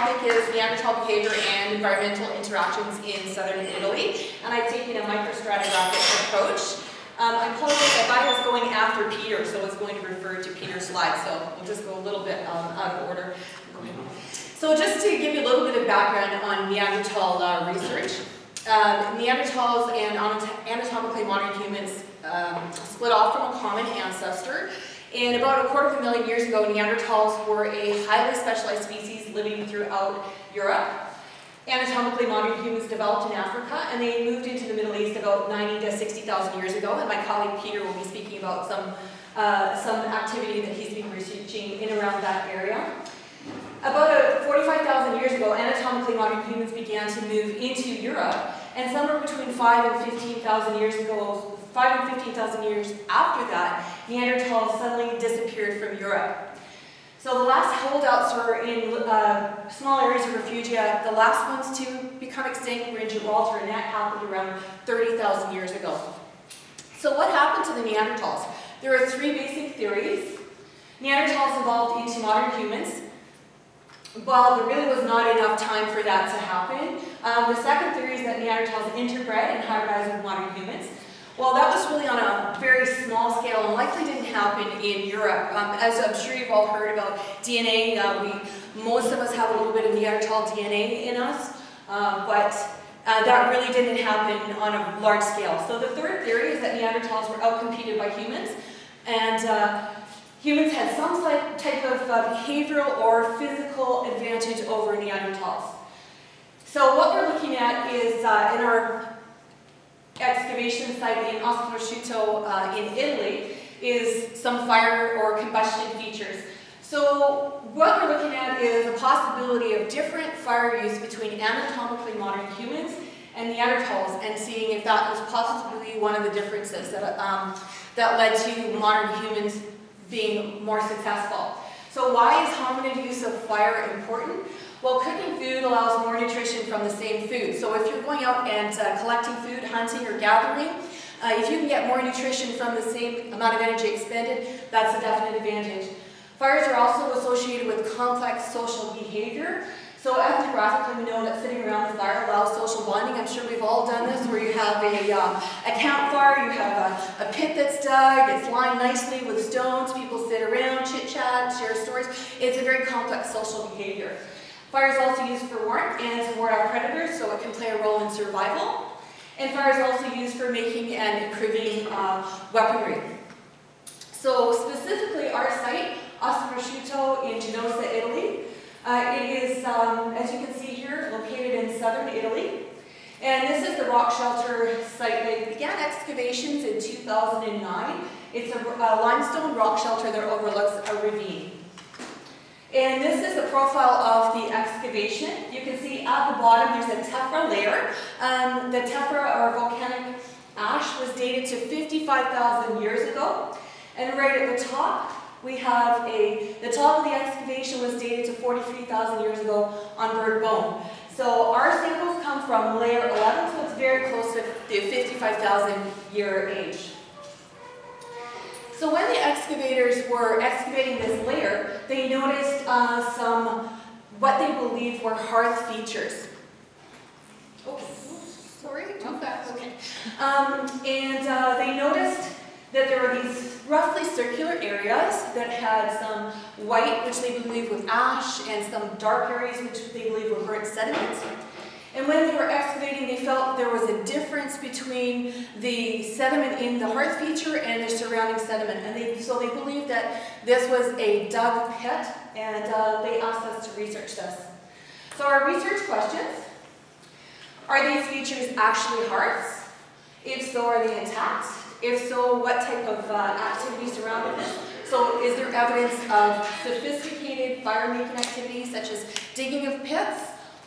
topic is Neanderthal behavior and environmental interactions in southern Italy, and I've taken a microstratigraphic approach. Um, I apologize, if I was going after Peter, so it's going to refer to Peter's slide, so we'll just go a little bit um, out of order. So just to give you a little bit of background on Neanderthal uh, research, um, Neanderthals and anatomically modern humans um, split off from a common ancestor, and about a quarter of a million years ago, Neanderthals were a highly specialized species living throughout Europe. Anatomically modern humans developed in Africa, and they moved into the Middle East about 90 to 60,000 years ago, and my colleague Peter will be speaking about some, uh, some activity that he's been researching in around that area. About 45,000 years ago, anatomically modern humans began to move into Europe, and somewhere between 5 and 15,000 years ago, 5 and 15,000 years after that, Neanderthals suddenly disappeared from Europe. So the last holdouts were in uh, small areas of refugia. The last ones to become extinct were in Gibraltar, and that happened around 30,000 years ago. So what happened to the Neanderthals? There are three basic theories. Neanderthals evolved into modern humans. Well, there really was not enough time for that to happen. Um, the second theory is that Neanderthals interbred and hybridized with modern humans. Well, that was really on a very small scale and likely didn't happen in Europe. Um, as I'm sure you've all heard about DNA, uh, we, most of us have a little bit of Neanderthal DNA in us, um, but uh, that really didn't happen on a large scale. So the third theory is that Neanderthals were outcompeted by humans, and uh, humans had some type of uh, behavioral or physical advantage over Neanderthals. So what we're looking at is uh, in our excavation site in Oscurusciuto uh, in Italy is some fire or combustion features. So what we're looking at is a possibility of different fire use between anatomically modern humans and Neanderthals and seeing if that was possibly one of the differences that, um, that led to modern humans being more successful. So why is hominid use of fire important? Well, cooking food allows more nutrition from the same food. So if you're going out and uh, collecting food, hunting, or gathering, uh, if you can get more nutrition from the same amount of energy expended, that's a definite advantage. Fires are also associated with complex social behavior. So ethnographically, we know that sitting around the fire allows social bonding. I'm sure we've all done this, where you have a, um, a campfire, you have a, a, pit that's dug, it's lined nicely with stones, people sit around, chit-chat, share stories. It's a very complex social behavior. Fire is also used for warmth and to ward off predators, so it can play a role in survival. And fire is also used for making and improving uh, weaponry. So specifically our site, Oscurusciuto in Ginosa, Italy, uh, it is, um, as you can see here, located in southern Italy. And this is the rock shelter site. They began excavations in 2009. It's a, a limestone rock shelter that overlooks a ravine. And this is the profile of the excavation. You can see at the bottom there's a tephra layer. Um, the tephra, or volcanic ash, was dated to 55,000 years ago. And right at the top, we have a, the top of the excavation was dated to 43,000 years ago on bird bone. So our samples come from layer 11, so it's very close to the 55,000 year age. So when the excavators were excavating this layer, they noticed uh, some, what they believed were hearth features. Oh, sorry, too fast. Okay. Um, and uh, they noticed that there were these roughly circular areas that had some white, which they believed was ash, and some dark areas, which they believed were burnt sediments. And when they were excavating, they felt there was a difference between the sediment in the hearth feature and the surrounding sediment. And they, so they believed that this was a dug pit, and uh, they asked us to research this. So our research questions, are these features actually hearths? If so, are they intact? If so, what type of uh, activity surrounded this? So is there evidence of sophisticated fire-making activities such as digging of pits,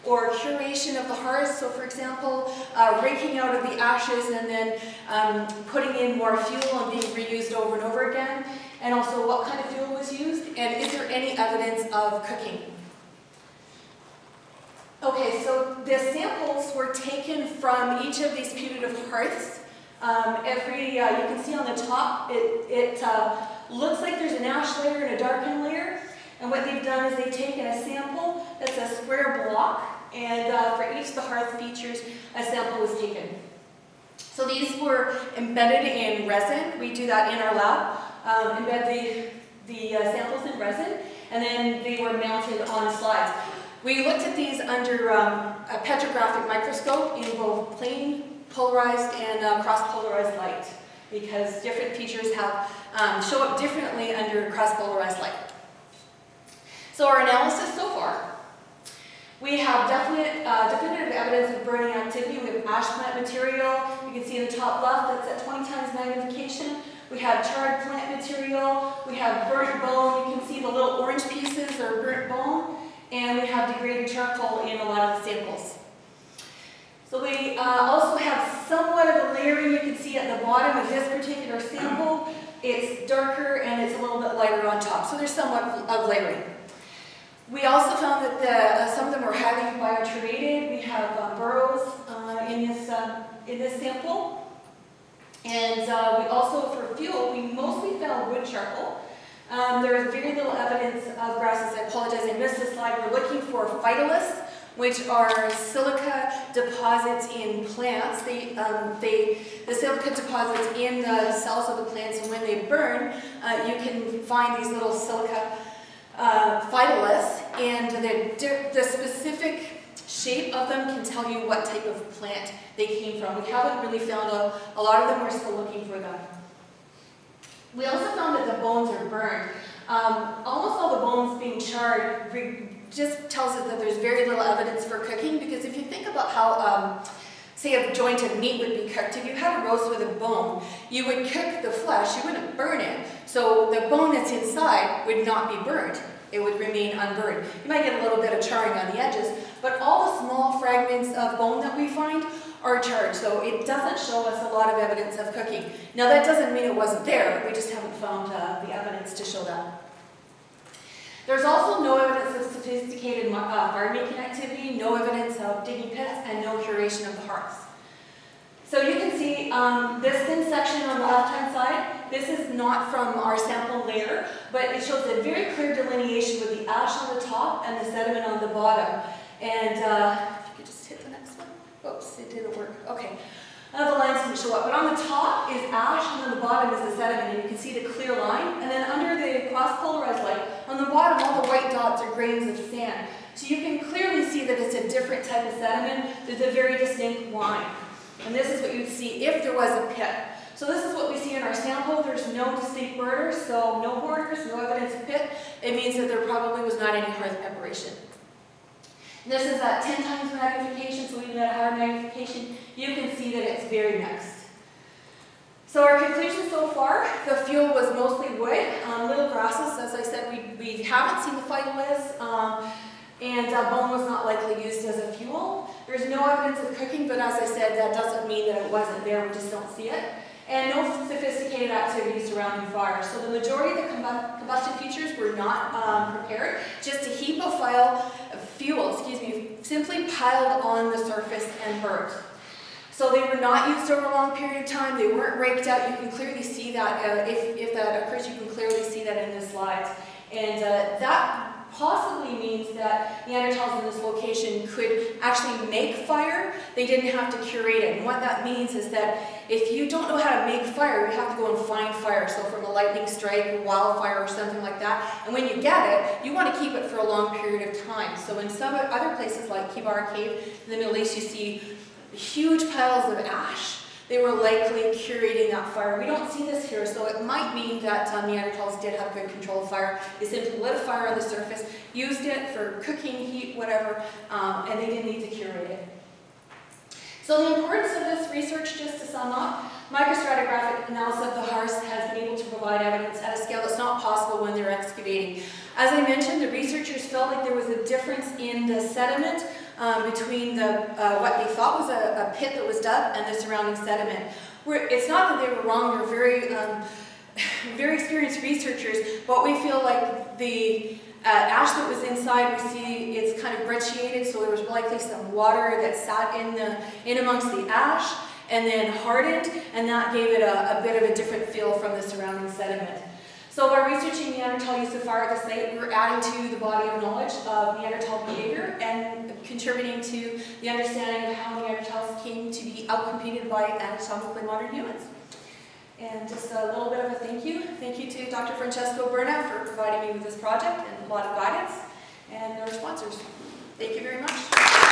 or curation of the hearth. So for example, uh, raking out of the ashes and then um, putting in more fuel and being reused over and over again. And also what kind of fuel was used and is there any evidence of cooking? Okay, so the samples were taken from each of these putative hearths. Um, every, uh, you can see on the top, it, it uh, looks like there's an ash layer and a darkened layer. And what they've done is they've taken a sample that's a square And uh, for each of the hearth features, a sample was taken. So these were embedded in resin. We do that in our lab. Um, embed the, the uh, samples in resin, and then they were mounted on slides. We looked at these under um, a petrographic microscope in both plane polarized and uh, cross-polarized light because different features have um, show up differently under cross-polarized light. So our analysis so far, have definite, uh, definitive evidence of burning activity. We have ash plant material. You can see in the top left that's at 20 times magnification. We have charred plant material. We have burnt bone. You can see the little orange pieces are burnt bone. And we have degraded charcoal in a lot of the samples. So we uh, also have somewhat of a layering. You can see at the bottom of this particular sample, it's darker and it's a little bit lighter on top. So there's somewhat of layering. We also found that the, uh, some of them were highly bioturbated. We have uh, burrows uh, in, this, uh, in this sample. And uh, we also, for fuel, we mostly found wood charcoal. Um, there is very little evidence of grasses. I apologize, I missed this slide. We're looking for phytoliths, which are silica deposits in plants. They, um, they, the silica deposits in the cells of the plants, and when they burn, uh, you can find these little silica and the, specific shape of them can tell you what type of plant they came from. We haven't really found a, a lot of them, we're still looking for them. We also found that the bones are burned. Um, almost all the bones being charred just tells us that there's very little evidence for cooking because if you think about how um, say a joint of meat would be cooked, if you had a roast with a bone, you would cook the flesh, you wouldn't burn it. So the bone that's inside would not be burned. It would remain unburned. You might get a little bit of charring on the edges, but all the small fragments of bone that we find are charred, so it doesn't show us a lot of evidence of cooking. Now that doesn't mean it wasn't there, we just haven't found uh, the evidence to show that. There's also no evidence of sophisticated uh, fire-making activity, no evidence of digging pits, and no curation of the hearths. So you can see um, this thin section on the left-hand side, this is not from our sample layer, but it shows a very clear delineation with the ash on the top and the sediment on the bottom. And uh, if you could just hit the next one. Oops, it didn't work. Okay. Uh, the lines didn't show up, but on the top is ash, and on the bottom is the sediment, and you can see the clear line. And then under the cross-polarized light, on the bottom, all the white dots are grains of sand. So you can clearly see that it's a different type of sediment. There's a very distinct line. And this is what you'd see if there was a pit. So this is what we see in our sample. There's no distinct borders, so no borders, no evidence of pit. It means that there probably was not any hearth preparation. This is at 10 times magnification, so even at a higher magnification, you can see that it's very mixed. So our conclusion so far, the fuel was mostly wood, um, little grasses. As I said, we, we haven't seen the phytoliths, um, and uh, bone was not likely used as a fuel. There's no evidence of cooking, but as I said, that doesn't mean that it wasn't there, we just don't see it and no sophisticated activities surrounding fire. So the majority of the combustion features were not um, prepared, just a heap of file, fuel, excuse me, simply piled on the surface and burnt. So they were not used over a long period of time, they weren't raked out, you can clearly see that, uh, if, if that occurs, you can clearly see that in the slides. And uh, that possibly means that Neanderthals in this location could actually make fire. They didn't have to curate it. And what that means is that if you don't know how to make fire, you have to go and find fire. So from a lightning strike, a wildfire, or something like that. And when you get it, you want to keep it for a long period of time. So in some other places like Kebara Cave in the Middle East, you see huge piles of ash they were likely curating that fire. We don't see this here, so it might mean that uh, Neanderthals did have good control of fire. They simply lit a fire on the surface, used it for cooking, heat, whatever, um, and they didn't need to curate it. So the importance of this research, just to sum up, microstratigraphic analysis of the hearth has been able to provide evidence at a scale that's not possible when they're excavating. As I mentioned, the researchers felt like there was a difference in the sediment um, between the, uh, what they thought was a, a, pit that was dug and the surrounding sediment. It's not that they were wrong, they're very, um, very experienced researchers, but we feel like the uh, ash that was inside, we see it's kind of brecciated, so there was likely some water that sat in, the, in amongst the ash and then hardened, and that gave it a, a bit of a different feel from the surrounding sediment. So by researching Neanderthal use of fire at the site, we're adding to the body of knowledge of Neanderthal behavior and contributing to the understanding of how Neanderthals came to be outcompeted by anatomically modern humans. And just a little bit of a thank you. Thank you to Dr. Francesco Berna for providing me with this project and a lot of guidance, and our sponsors. Thank you very much.